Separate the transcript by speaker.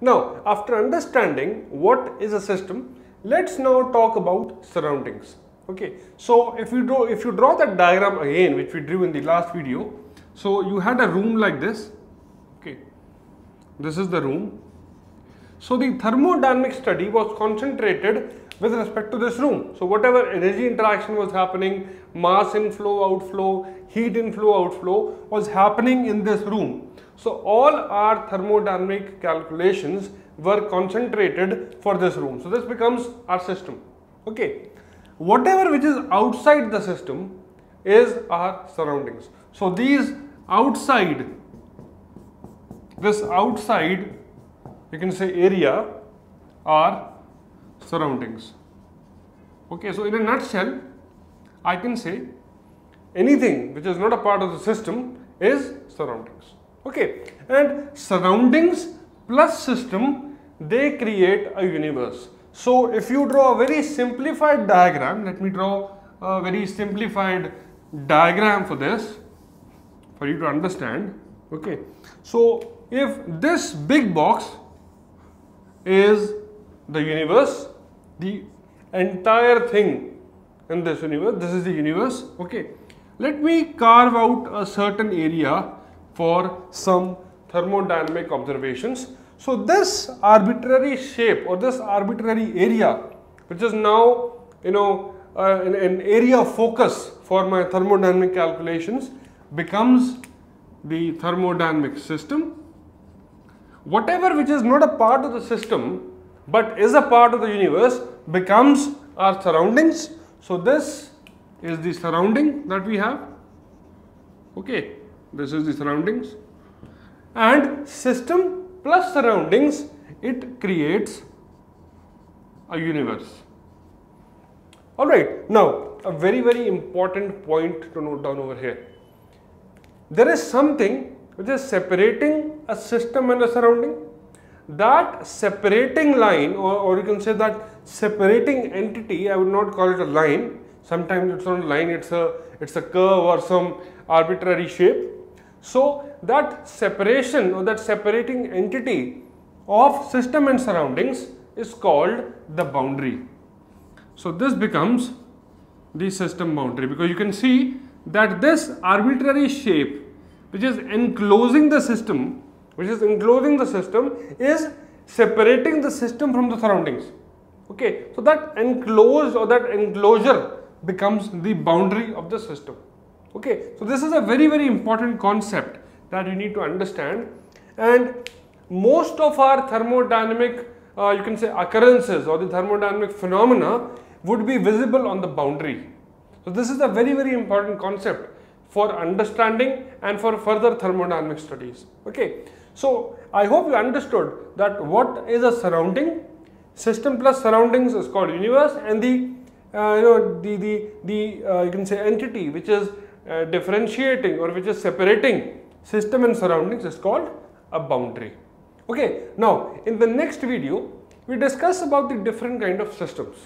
Speaker 1: Now, after understanding what is a system, let's now talk about surroundings. Okay, so if you draw if you draw that diagram again, which we drew in the last video, so you had a room like this. Okay, this is the room. So the thermodynamic study was concentrated with respect to this room. So whatever energy interaction was happening, mass inflow, outflow, heat inflow, outflow was happening in this room. So all our thermodynamic calculations were concentrated for this room. So this becomes our system. Okay. Whatever which is outside the system is our surroundings. So these outside, this outside, you can say area are surroundings. Okay, so in a nutshell, I can say anything which is not a part of the system is surroundings. Okay, and surroundings plus system they create a universe. So if you draw a very simplified diagram, let me draw a very simplified diagram for this for you to understand. Okay, so if this big box is the universe the entire thing in this universe this is the universe okay let me carve out a certain area for some thermodynamic observations so this arbitrary shape or this arbitrary area which is now you know uh, an, an area of focus for my thermodynamic calculations becomes the thermodynamic system whatever which is not a part of the system but is a part of the universe becomes our surroundings. So this is the surrounding that we have. Okay, this is the surroundings. And system plus surroundings, it creates a universe. Alright, now a very very important point to note down over here. There is something which is separating a system and a surrounding that separating line or, or you can say that separating entity I would not call it a line sometimes it's not a line it's a it's a curve or some arbitrary shape so that separation or that separating entity of system and surroundings is called the boundary so this becomes the system boundary because you can see that this arbitrary shape which is enclosing the system which is enclosing the system is separating the system from the surroundings. Okay, so that enclosed or that enclosure becomes the boundary of the system. Okay, so this is a very very important concept that you need to understand and most of our thermodynamic uh, you can say occurrences or the thermodynamic phenomena would be visible on the boundary. So this is a very very important concept for understanding and for further thermodynamic studies. Okay. So I hope you understood that what is a surrounding system plus surroundings is called universe and the uh, you know the the the uh, you can say entity which is uh, differentiating or which is separating system and surroundings is called a boundary. Okay. Now in the next video we discuss about the different kind of systems.